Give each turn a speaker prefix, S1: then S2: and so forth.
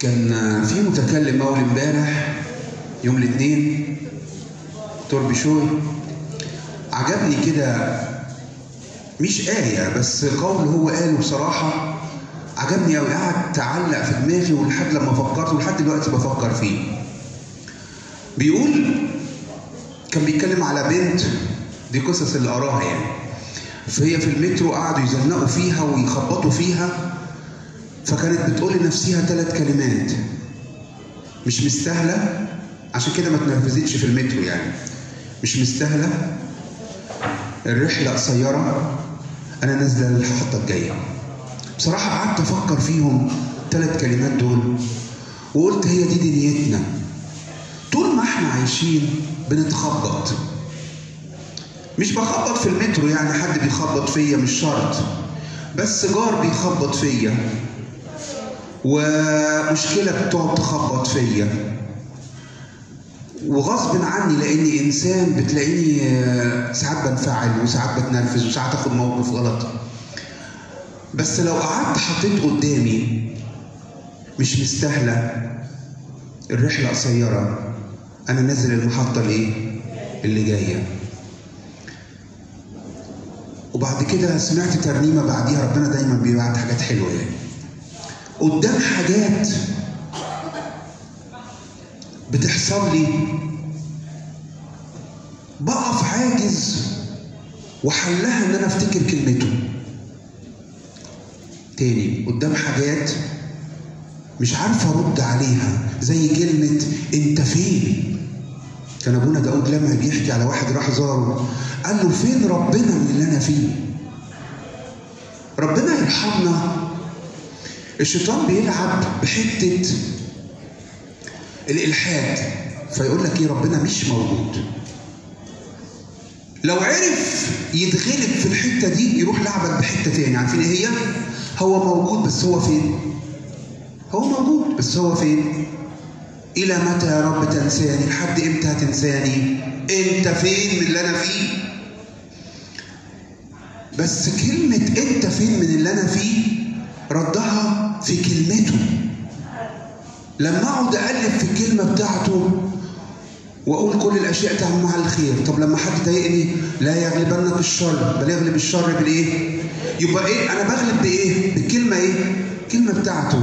S1: كان في متكلم أول امبارح يوم الاثنين دكتور بشوي عجبني كده مش آية بس قول هو قاله بصراحة عجبني أوي قعد تعلق في دماغي ولحد لما فكرت ولحد دلوقتي بفكر فيه. بيقول كان بيتكلم على بنت دي قصص اللي قراها يعني فهي في المترو قعدوا يزنقوا فيها ويخبطوا فيها فكانت بتقول لنفسها ثلاث كلمات. مش مستاهلة؟ عشان كده ما تنرفزتش في المترو يعني. مش مستاهلة؟ الرحلة قصيرة. أنا نازلة للحطة الجاية. بصراحة قعدت أفكر فيهم ثلاث كلمات دول وقلت هي دي دنيتنا. طول ما إحنا عايشين بنتخبط. مش بخبط في المترو يعني حد بيخبط فيا مش شرط. بس جار بيخبط فيا. ومشكلة بتقعد تخبط فيا. وغصب عني لأني إنسان بتلاقيني ساعات بنفعل وساعات بتنرفز وساعات آخد موقف غلط. بس لو قعدت حطيت قدامي مش مستاهلة. الرحلة قصيرة. أنا نازل المحطة الايه اللي جاية. وبعد كده سمعت ترنيمة بعديها ربنا دايما بيبعت حاجات حلوة يعني. قدام حاجات بتحصل لي. بقف عاجز وحلها إن أنا أفتكر كلمته. تاني قدام حاجات مش عارف أرد عليها زي كلمة أنت فين؟ كان أبونا داود لما بيحكي على واحد راح زاره. قال له فين ربنا من اللي أنا فيه؟ ربنا يرحمنا. الشيطان بيلعب بحتة الإلحاد فيقول لك إيه ربنا مش موجود. لو عرف يتغلب في الحتة دي يروح لعبك بحتة تاني. عارفين إيه هي؟ هو موجود بس هو فين؟ هو موجود بس هو فين؟ إلى متى يا رب تنساني؟ لحد إمتى هتنساني إنت فين من اللي أنا فيه؟ بس كلمة إنت فين من اللي أنا فيه؟ ردها في كلمته. لما أقعد الف في الكلمة بتاعته وأقول كل الأشياء تعمل مع الخير. طب لما حد ضايقني لا يغلبنك الشر. بل يغلب الشر بالايه يبقى إيه؟ أنا بغلب بإيه؟ بالكلمة إيه؟ الكلمة بتاعته.